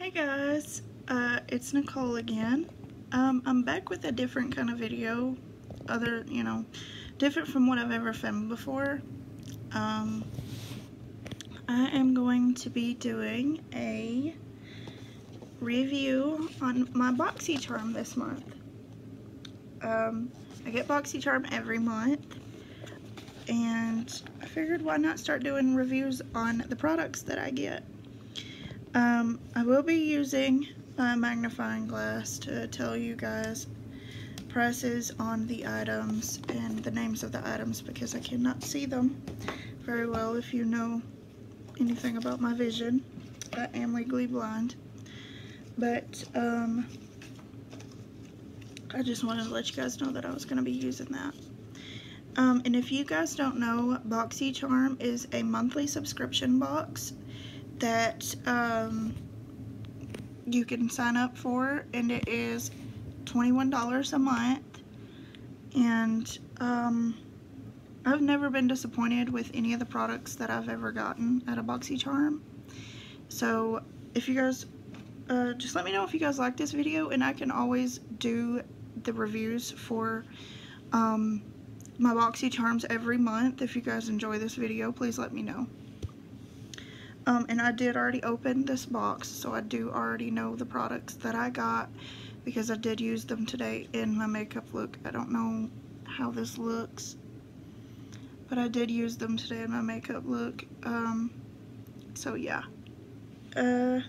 Hey guys, uh, it's Nichole again. Um, I'm back with a different kind of video, other, you know, different from what I've ever filmed before. Um, I am going to be doing a review on my BoxyCharm this month. Um, I get BoxyCharm every month, and I figured why not start doing reviews on the products that I get. Um, I will be using a magnifying glass to tell you guys prices on the items and the names of the items because I cannot see them very well if you know anything about my vision. I am legally blind. But, um, I just wanted to let you guys know that I was going to be using that. Um, and if you guys don't know, BoxyCharm is a monthly subscription box that um, you can sign up for and it is $21 a month. And um, I've never been disappointed with any of the products that I've ever gotten at a BoxyCharm so if you guys uh, just let me know if you guys like this video and I can always do the reviews for um, my BoxyCharms every month. If you guys enjoy this video please let me know um, and I did already open this box, so I do already know the products that I got because I did use them today in my makeup look. I don't know how this looks, but I did use them today in my makeup look. Um, so yeah. Uh,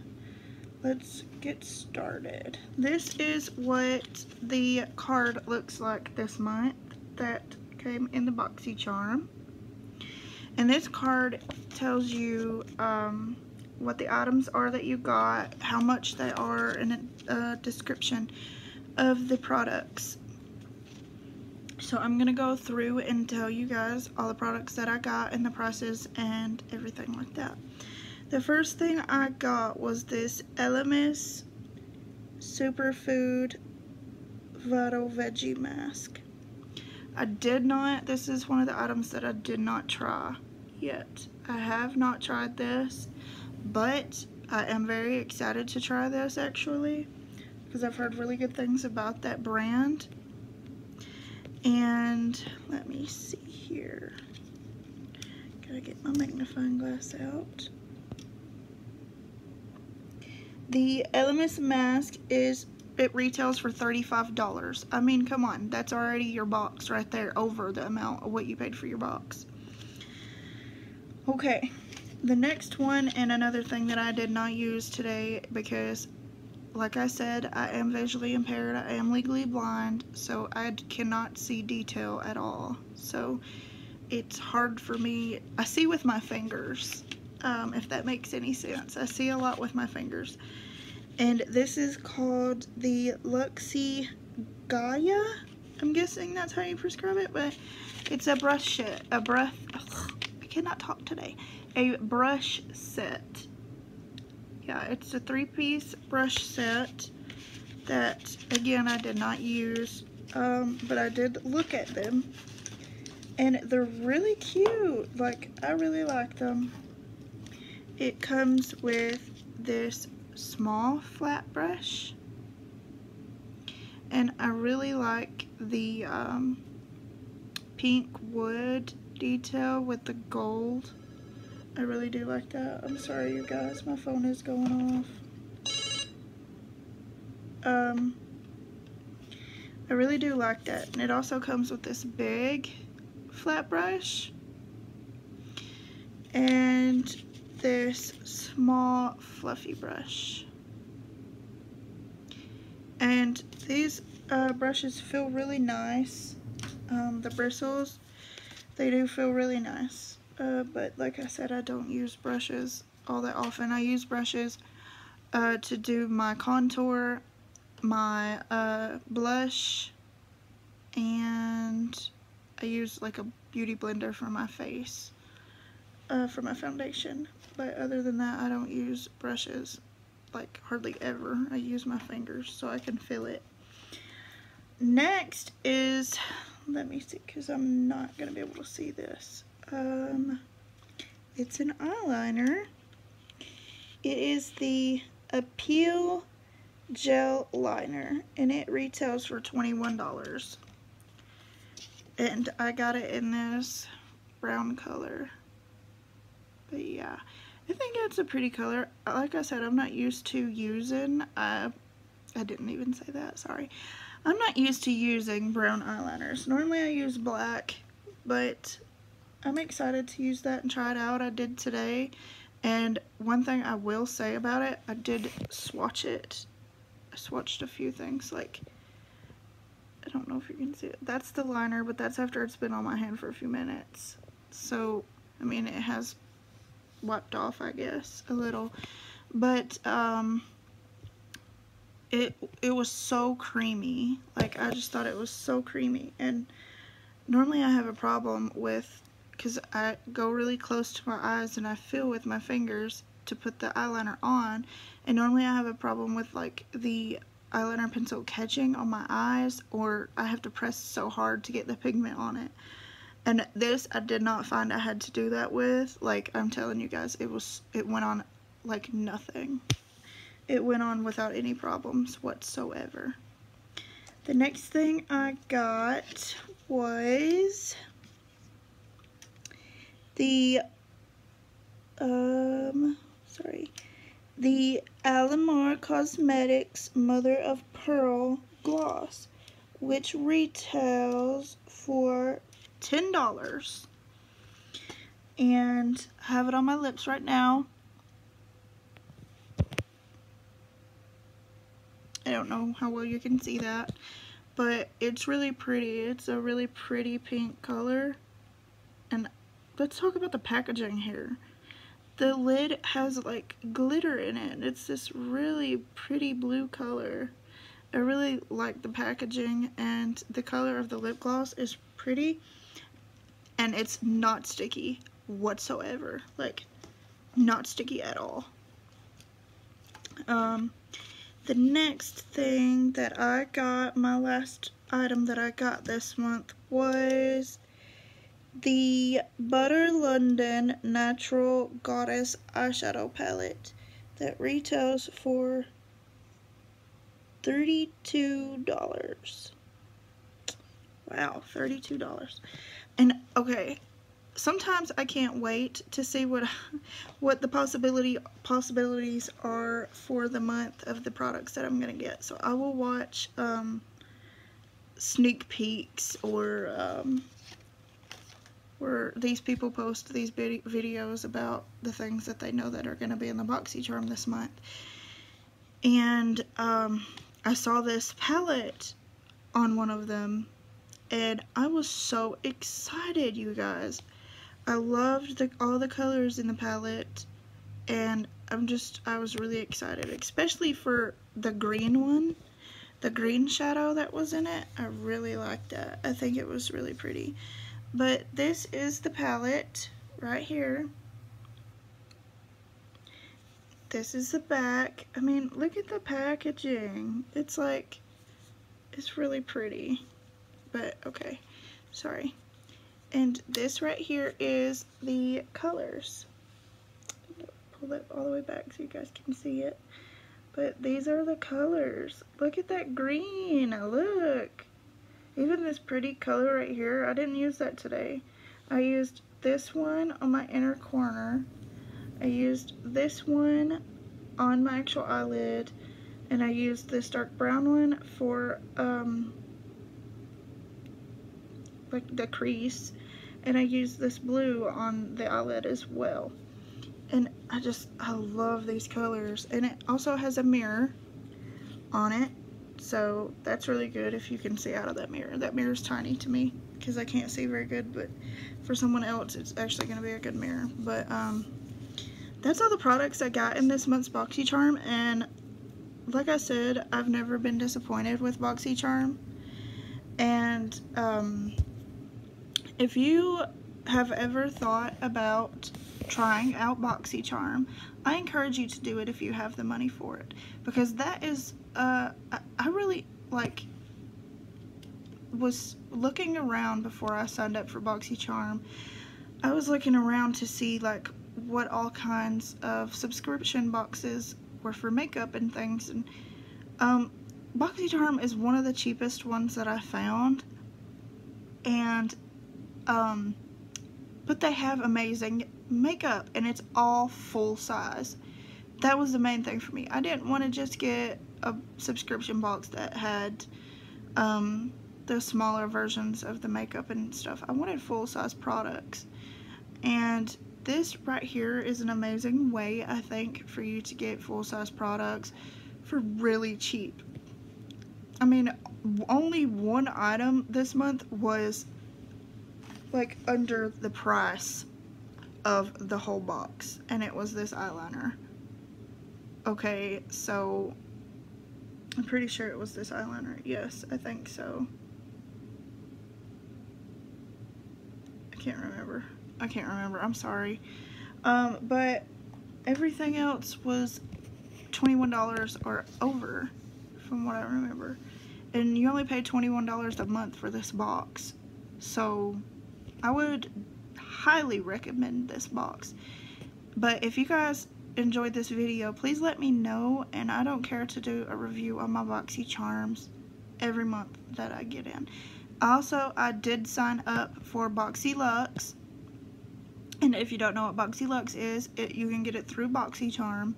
let's get started. This is what the card looks like this month that came in the BoxyCharm. And this card tells you um, what the items are that you got, how much they are, and a, description of the products. So I'm going to go through and tell you guys all the products that I got and the prices and everything like that. The first thing I got was this Elemis Superfood Vital Veggie Mask. I did not, this is one of the items that I did not try yet. I have not tried this, but I am very excited to try this actually because I've heard really good things about that brand. And let me see here. Gotta get my magnifying glass out. The Elemis mask is it retails for $35. I mean, come on, that's already your box right there over the amount of what you paid for your box. Okay, the next one and another thing that I did not use today because like I said, I am visually impaired, I am legally blind, so I cannot see detail at all. So it's hard for me, I see with my fingers, um, if that makes any sense. I see a lot with my fingers. And this is called the Luxie Gaia. I'm guessing that's how you prescribe it, but it's a brush set, a breath, ugh, I cannot talk today, a brush set. Yeah, it's a three-piece brush set that, again, I did not use, um, but I did look at them. And they're really cute. Like, I really like them. It comes with this small flat brush. And I really like the um, pink wood detail with the gold. I really do like that. I'm sorry you guys. My phone is going off. Um I really do like that. And it also comes with this big flat brush. And this small fluffy brush. And these uh, brushes feel really nice. Um, the bristles, they do feel really nice. Uh, but like I said, I don't use brushes all that often. I use brushes uh, to do my contour, my uh, blush, and I use like a beauty blender for my face, uh, for my foundation but other than that I don't use brushes like hardly ever. I use my fingers so I can feel it. Next is, let me see because I'm not going to be able to see this. Um, it's an eyeliner. It is the Appeal Gel Liner, and it retails for $21. And I got it in this brown color. But yeah, I think it's a pretty color. Like I said, I'm not used to using, uh, I didn't even say that, sorry. I'm not used to using brown eyeliners. Normally I use black, but I'm excited to use that and try it out. I did today. And one thing I will say about it, I did swatch it. I swatched a few things, like, I don't know if you can see it. That's the liner, but that's after it's been on my hand for a few minutes. So, I mean, it has wiped off, I guess, a little. But, um, it, it was so creamy. Like, I just thought it was so creamy. And normally I have a problem with, because I go really close to my eyes and I feel with my fingers to put the eyeliner on. And normally I have a problem with, like, the eyeliner pencil catching on my eyes or I have to press so hard to get the pigment on it. And this I did not find I had to do that with. Like I'm telling you guys, it was it went on like nothing. It went on without any problems whatsoever. The next thing I got was the um sorry the Alamar Cosmetics Mother of Pearl Gloss, which retails for $10. And I have it on my lips right now. I don't know how well you can see that, but it's really pretty. It's a really pretty pink color. And let's talk about the packaging here the lid has like glitter in it. It's this really pretty blue color. I really like the packaging and the color of the lip gloss is pretty and it's not sticky whatsoever. Like, not sticky at all. Um, the next thing that I got, my last item that I got this month was the Butter London Natural Goddess eyeshadow palette that retails for $32. Wow, $32. And okay, sometimes I can't wait to see what what the possibility possibilities are for the month of the products that I'm going to get. So I will watch um, sneak peeks or um, where these people post these videos about the things that they know that are going to be in the BoxyCharm this month. And um, I saw this palette on one of them and I was so excited, you guys. I loved the, all the colors in the palette and I'm just, I was really excited, especially for the green one. The green shadow that was in it, I really liked that. I think it was really pretty. But this is the palette right here. This is the back. I mean, look at the packaging. It's like, it's really pretty. But, okay, sorry. And this right here is the colors. Pull that all the way back so you guys can see it. But these are the colors. Look at that green. Look. Even this pretty color right here, I didn't use that today. I used this one on my inner corner. I used this one on my actual eyelid. And I used this dark brown one for um, like the crease. And I used this blue on the eyelid as well. And I just, I love these colors. And it also has a mirror on it so that's really good if you can see out of that mirror. That mirror is tiny to me because I can't see very good, but for someone else, it's actually going to be a good mirror. But um, that's all the products I got in this month's BoxyCharm, and like I said, I've never been disappointed with BoxyCharm. And um, if you have ever thought about trying out BoxyCharm, I encourage you to do it if you have the money for it. Because that is uh, I really, like, was looking around before I signed up for BoxyCharm. I was looking around to see, like, what all kinds of subscription boxes were for makeup and things. And um, BoxyCharm is one of the cheapest ones that I found. And, um, but they have amazing makeup and it's all full size. That was the main thing for me. I didn't want to just get a subscription box that had um, the smaller versions of the makeup and stuff. I wanted full size products. And this right here is an amazing way, I think, for you to get full size products for really cheap. I mean, only one item this month was like under the price of the whole box, and it was this eyeliner. Okay, so I'm pretty sure it was this eyeliner. Yes, I think so. I can't remember. I can't remember. I'm sorry. Um, but everything else was $21 or over from what I remember. And you only pay $21 a month for this box. So I would highly recommend this box. But if you guys enjoyed this video, please let me know. And I don't care to do a review on my BoxyCharms every month that I get in. Also, I did sign up for BoxyLuxe. And if you don't know what BoxyLuxe is, it, you can get it through BoxyCharm.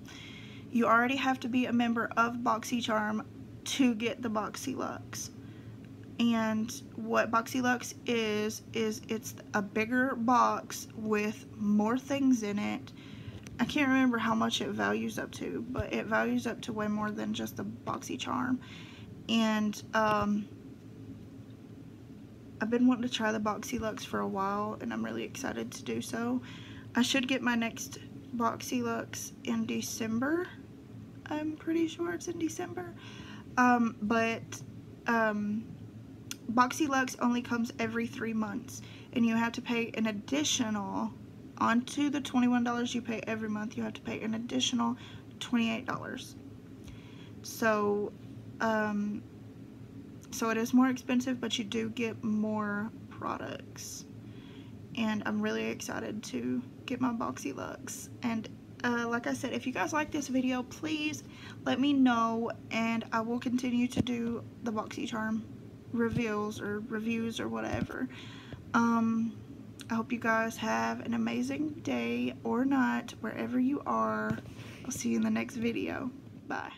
You already have to be a member of BoxyCharm to get the BoxyLuxe. And what BoxyLuxe is, is it's a bigger box with more things in it. I can't remember how much it values up to, but it values up to way more than just the Boxy Charm. And um, I've been wanting to try the BoxyLuxe for a while, and I'm really excited to do so. I should get my next BoxyLuxe in December. I'm pretty sure it's in December. Um, but um, BoxyLuxe only comes every three months, and you have to pay an additional, onto the $21 you pay every month, you have to pay an additional $28. So, um, so it is more expensive, but you do get more products. And I'm really excited to get my BoxyLuxe. And uh, like I said, if you guys like this video, please let me know, and I will continue to do the BoxyCharm reveals or reviews or whatever. Um, I hope you guys have an amazing day or night wherever you are. I'll see you in the next video. Bye.